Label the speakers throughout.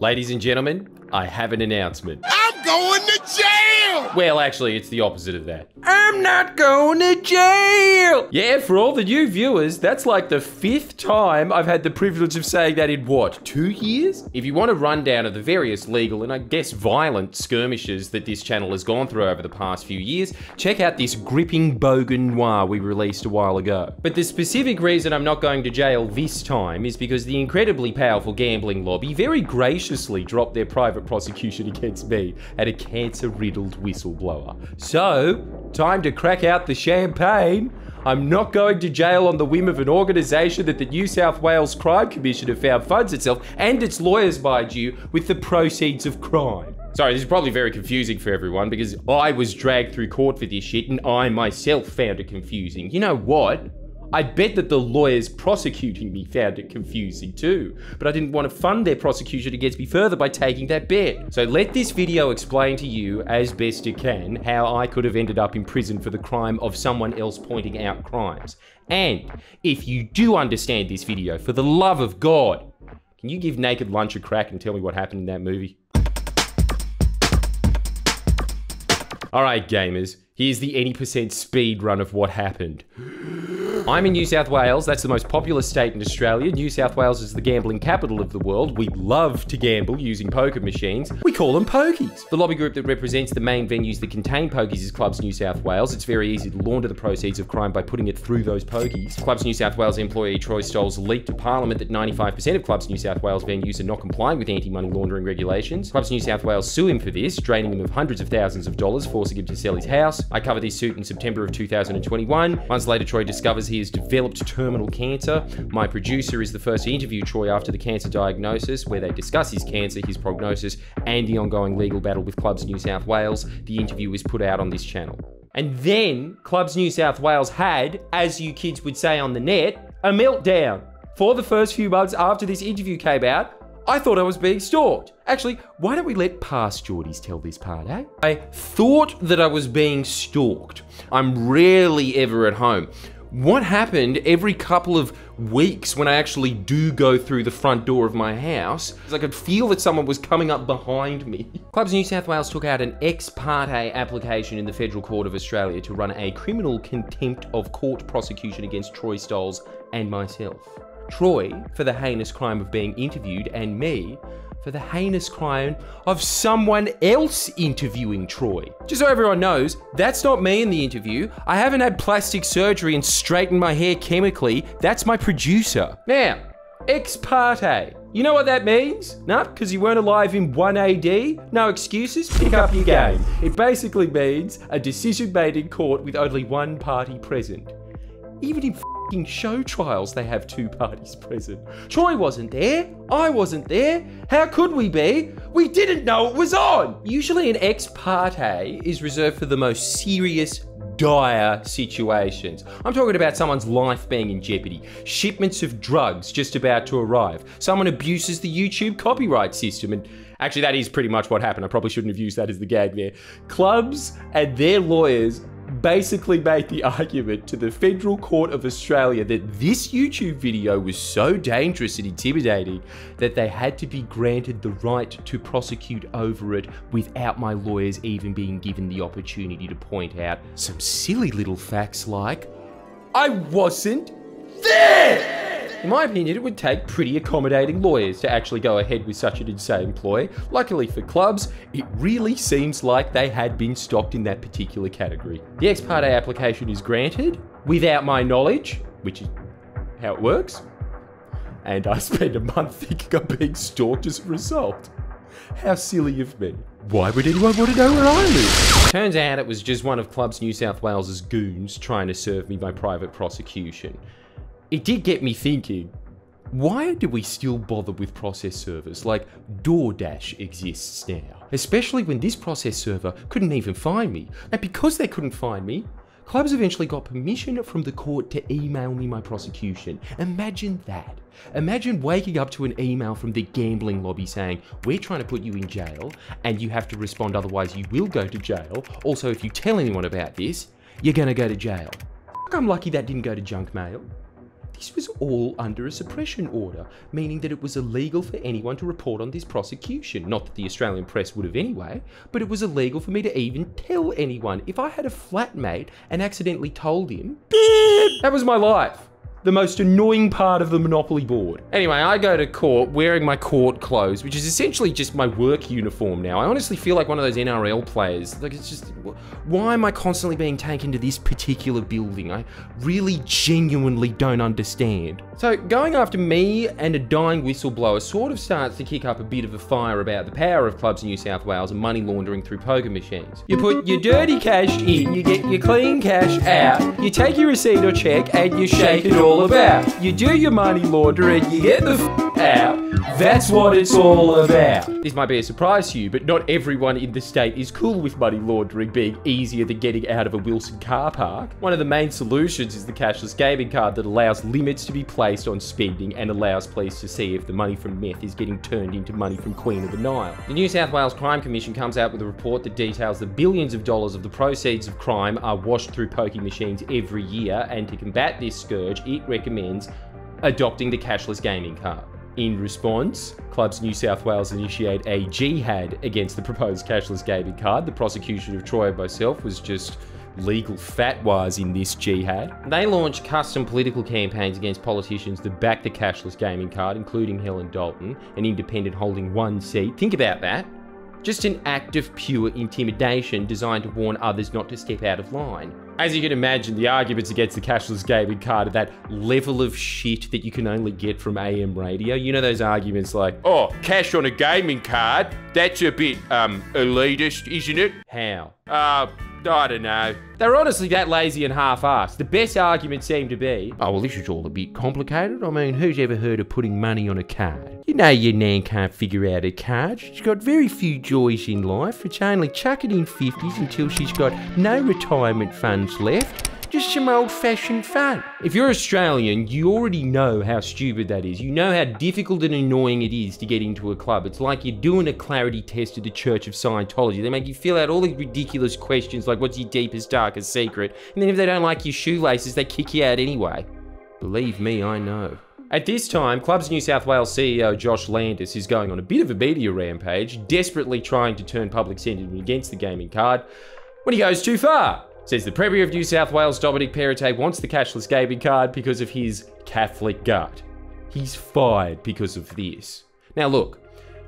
Speaker 1: Ladies and gentlemen, I have an announcement. Well, actually, it's the opposite of that.
Speaker 2: I'm not going to jail!
Speaker 1: Yeah, for all the new viewers, that's like the fifth time I've had the privilege of saying that in what, two years? If you want a rundown of the various legal and I guess violent skirmishes that this channel has gone through over the past few years, check out this gripping bogan noir we released a while ago. But the specific reason I'm not going to jail this time is because the incredibly powerful gambling lobby very graciously dropped their private prosecution against me at a cancer-riddled whistleblower. So, time to crack out the champagne. I'm not going to jail on the whim of an organisation that the New South Wales Crime Commission have found funds itself and its lawyers, mind you, with the proceeds of crime. Sorry, this is probably very confusing for everyone because I was dragged through court for this shit and I myself found it confusing. You know what? I bet that the lawyers prosecuting me found it confusing too, but I didn't want to fund their prosecution against me further by taking that bet. So let this video explain to you, as best it can, how I could have ended up in prison for the crime of someone else pointing out crimes. And if you do understand this video, for the love of God, can you give Naked Lunch a crack and tell me what happened in that movie? Alright gamers, here's the any percent speed run of what happened. I'm in New South Wales, that's the most populous state in Australia. New South Wales is the gambling capital of the world. We love to gamble using poker machines. We call them pokies. The lobby group that represents the main venues that contain pokies is Clubs New South Wales. It's very easy to launder the proceeds of crime by putting it through those pokies. Clubs New South Wales employee Troy Stolz leaked to Parliament that 95% of Clubs New South Wales venues are not complying with anti-money laundering regulations. Clubs New South Wales sue him for this, draining him of hundreds of thousands of dollars, forcing him to sell his house. I covered this suit in September of 2021. Months later, Troy discovers he has developed terminal cancer. My producer is the first to interview Troy after the cancer diagnosis, where they discuss his cancer, his prognosis, and the ongoing legal battle with Clubs New South Wales. The interview was put out on this channel. And then Clubs New South Wales had, as you kids would say on the net, a meltdown. For the first few months after this interview came out, I thought I was being stalked. Actually, why don't we let past Jordies tell this part, eh? I thought that I was being stalked. I'm rarely ever at home. What happened every couple of weeks when I actually do go through the front door of my house is I could feel that someone was coming up behind me. Clubs New South Wales took out an ex parte application in the Federal Court of Australia to run a criminal contempt of court prosecution against Troy Stolz and myself. Troy for the heinous crime of being interviewed, and me for the heinous crime of someone else interviewing Troy. Just so everyone knows, that's not me in the interview. I haven't had plastic surgery and straightened my hair chemically. That's my producer. Now, ex parte. You know what that means? Nah, because you weren't alive in 1 AD? No excuses, pick up your game. It basically means a decision made in court with only one party present. Even in f***ing show trials, they have two parties present. Troy wasn't there. I wasn't there. How could we be? We didn't know it was on. Usually an ex parte is reserved for the most serious dire situations. I'm talking about someone's life being in jeopardy, shipments of drugs just about to arrive, someone abuses the YouTube copyright system, and actually, that is pretty much what happened. I probably shouldn't have used that as the gag there. Clubs and their lawyers basically made the argument to the Federal Court of Australia that this YouTube video was so dangerous and intimidating that they had to be granted the right to prosecute over it without my lawyers even being given the opportunity to point out some silly little facts like, I wasn't there! In my opinion, it would take pretty accommodating lawyers to actually go ahead with such an insane ploy. Luckily for clubs, it really seems like they had been stocked in that particular category. The ex parte application is granted without my knowledge, which is how it works. And I spent a month thinking I'm being stalked as a result. How silly of me. Why would anyone want to know where I live? Turns out it was just one of Clubs New South Wales's goons trying to serve me by private prosecution it did get me thinking why do we still bother with process servers like DoorDash exists now? Especially when this process server couldn't even find me. And because they couldn't find me, clubs eventually got permission from the court to email me my prosecution. Imagine that. Imagine waking up to an email from the gambling lobby saying, We're trying to put you in jail, and you have to respond, otherwise, you will go to jail. Also, if you tell anyone about this, you're gonna go to jail. I'm lucky that didn't go to junk mail. This was all under a suppression order, meaning that it was illegal for anyone to report on this prosecution. Not that the Australian press would have anyway, but it was illegal for me to even tell anyone. If I had a flatmate and accidentally told him, that was my life the most annoying part of the Monopoly board. Anyway, I go to court wearing my court clothes, which is essentially just my work uniform now. I honestly feel like one of those NRL players. Like, it's just, why am I constantly being taken to this particular building? I really genuinely don't understand. So, going after me and a dying whistleblower sort of starts to kick up a bit of a fire about the power of clubs in New South Wales and money laundering through poker machines. You put your dirty cash in, you get your clean cash out, you take your receipt or check, and you shake it all all about. You do your money laundering, you get the f That's what it's all about. This might be a surprise to you, but not everyone in the state is cool with money laundering being easier than getting out of a Wilson car park. One of the main solutions is the cashless gaming card that allows limits to be placed on spending and allows police to see if the money from meth is getting turned into money from Queen of the Nile. The New South Wales Crime Commission comes out with a report that details the billions of dollars of the proceeds of crime are washed through pokie machines every year, and to combat this scourge, it recommends adopting the cashless gaming card. In response, Clubs New South Wales initiate a jihad against the proposed cashless gaming card. The prosecution of Troy myself was just legal fatwas in this jihad. They launch custom political campaigns against politicians that back the cashless gaming card, including Helen Dalton, an independent holding one seat. Think about that. Just an act of pure intimidation designed to warn others not to step out of line. As you can imagine, the arguments against the cashless gaming card are that level of shit that you can only get from AM radio. You know those arguments like,
Speaker 3: oh, cash on a gaming card? That's a bit, um, elitist, isn't it?
Speaker 1: How?
Speaker 3: Uh, I don't know.
Speaker 1: They're honestly that lazy and half-assed. The best argument seemed to be, oh, well, this is all a bit complicated. I mean, who's ever heard of putting money on a card? You know your nan can't figure out a card. She's got very few joys in life. It's only chuck it in 50s until she's got no retirement funds left. Just some old fashioned fun. If you're Australian, you already know how stupid that is. You know how difficult and annoying it is to get into a club. It's like you're doing a clarity test at the Church of Scientology. They make you fill out all these ridiculous questions like, what's your deepest, darkest secret? And then if they don't like your shoelaces, they kick you out anyway. Believe me, I know. At this time, Clubs New South Wales CEO Josh Landis is going on a bit of a media rampage, desperately trying to turn public sentiment against the gaming card, when he goes too far. Says the Premier of New South Wales, Dominic Perrottet, wants the cashless gaming card because of his Catholic gut. He's fired because of this. Now look,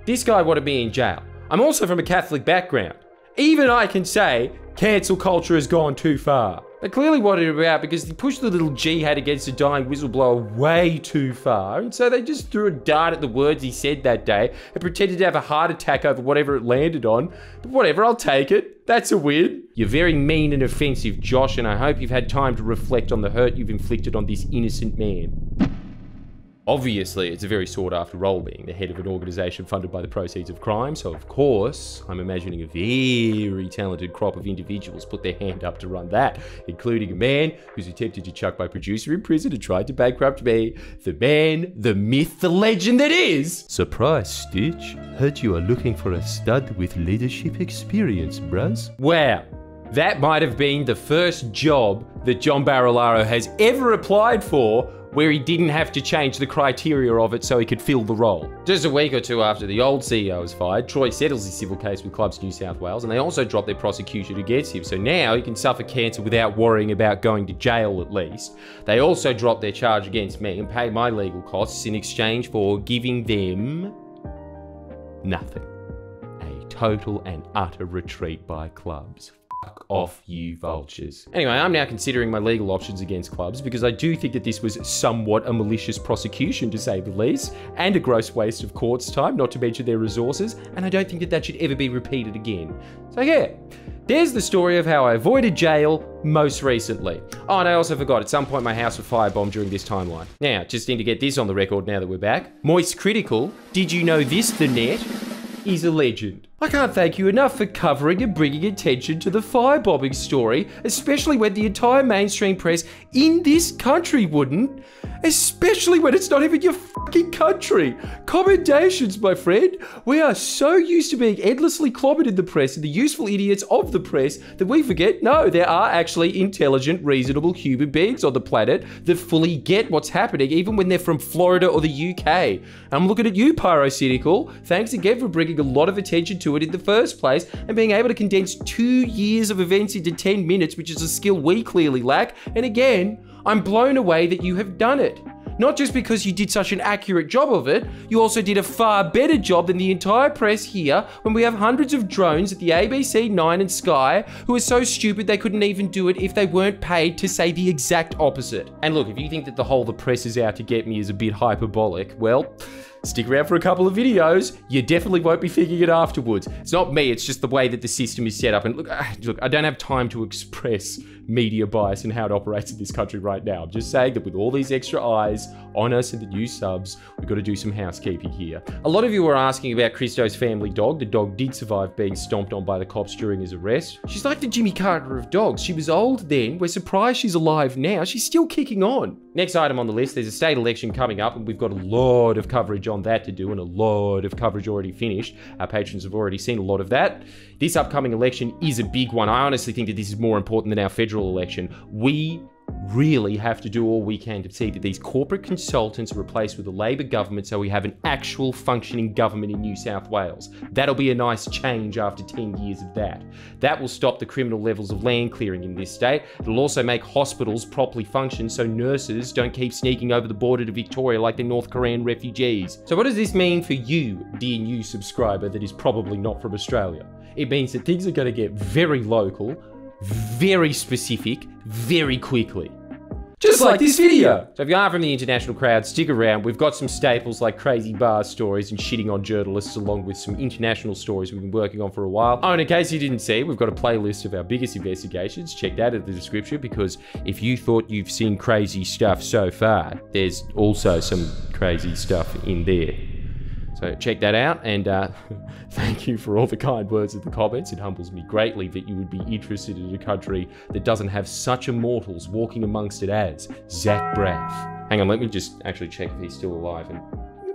Speaker 1: this guy wanted me in jail. I'm also from a Catholic background. Even I can say cancel culture has gone too far. They clearly wanted him out because he pushed the little jihad against a dying whistleblower way too far, and so they just threw a dart at the words he said that day and pretended to have a heart attack over whatever it landed on. But whatever, I'll take it. That's a win. You're very mean and offensive, Josh, and I hope you've had time to reflect on the hurt you've inflicted on this innocent man. Obviously, it's a very sought after role being the head of an organisation funded by the proceeds of crime, so of course, I'm imagining a very talented crop of individuals put their hand up to run that, including a man who's attempted to chuck my producer in prison and tried to bankrupt me. The man, the myth, the legend that is. Surprise, Stitch. Heard you are looking for a stud with leadership experience, bruz. Wow. That might have been the first job that John Barilaro has ever applied for where he didn't have to change the criteria of it so he could fill the role. Just a week or two after the old CEO was fired, Troy settles his civil case with Clubs New South Wales and they also drop their prosecution against him. So now he can suffer cancer without worrying about going to jail at least. They also drop their charge against me and pay my legal costs in exchange for giving them nothing. A total and utter retreat by Clubs off, you vultures. Anyway, I'm now considering my legal options against clubs because I do think that this was somewhat a malicious prosecution, to say the least, and a gross waste of court's time, not to mention their resources, and I don't think that that should ever be repeated again. So, yeah. There's the story of how I avoided jail most recently. Oh, and I also forgot, at some point my house was firebombed during this timeline. Now, just need to get this on the record now that we're back. Moist Critikal, did you know this, the net, is a legend. I can't thank you enough for covering and bringing attention to the firebombing story, especially when the entire mainstream press in this country wouldn't. Especially when it's not even your fucking country. Commendations, my friend. We are so used to being endlessly clobbered in the press and the useful idiots of the press that we forget no, there are actually intelligent, reasonable human beings on the planet that fully get what's happening, even when they're from Florida or the UK. I'm looking at you, Pyrocynical. Thanks again for bringing a lot of attention to it in the first place and being able to condense two years of events into 10 minutes, which is a skill we clearly lack. And again, I'm blown away that you have done it. Not just because you did such an accurate job of it, you also did a far better job than the entire press here when we have hundreds of drones at the ABC 9 and Sky who are so stupid they couldn't even do it if they weren't paid to say the exact opposite. And look, if you think that the whole the press is out to get me is a bit hyperbolic, well, Stick around for a couple of videos. You definitely won't be thinking it afterwards. It's not me, it's just the way that the system is set up. And look, ah, look, I don't have time to express media bias and how it operates in this country right now. I'm just saying that with all these extra eyes on us and the new subs, we've got to do some housekeeping here. A lot of you were asking about Kristo's family dog. The dog did survive being stomped on by the cops during his arrest. She's like the Jimmy Carter of dogs. She was old then. We're surprised she's alive now. She's still kicking on. Next item on the list, there's a state election coming up and we've got a lot of coverage on that to do and a lot of coverage already finished. Our patrons have already seen a lot of that. This upcoming election is a big one. I honestly think that this is more important than our federal election. We really have to do all we can to see that these corporate consultants are replaced with a Labor government so we have an actual functioning government in New South Wales. That'll be a nice change after 10 years of that. That will stop the criminal levels of land clearing in this state. It'll also make hospitals properly function so nurses don't keep sneaking over the border to Victoria like the North Korean refugees. So what does this mean for you, dear new subscriber that is probably not from Australia? It means that things are going to get very local, very specific, very quickly. Just like this video. So if you are from the international crowd, stick around. We've got some staples like crazy bar stories and shitting on journalists along with some international stories we've been working on for a while. Oh, and in case you didn't see, we've got a playlist of our biggest investigations. Check that in the description because if you thought you've seen crazy stuff so far, there's also some crazy stuff in there. So check that out, and uh, thank you for all the kind words in the comments. It humbles me greatly that you would be interested in a country that doesn't have such immortals walking amongst it as Zach Braff. Hang on, let me just actually check if he's still alive. And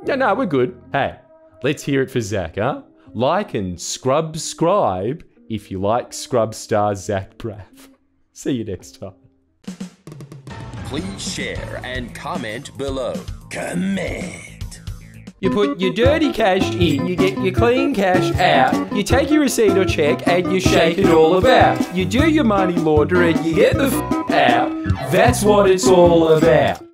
Speaker 1: no, no, we're good. Hey, let's hear it for Zach, huh? Like and scrub scribe if you like Scrub Star Zach Braff. See you next time.
Speaker 4: Please share and comment below. Comment.
Speaker 1: You put your dirty cash in, you get your clean cash out. You take your receipt or check and you shake it all about. You do your money laundering, you get the f out. That's what it's all about.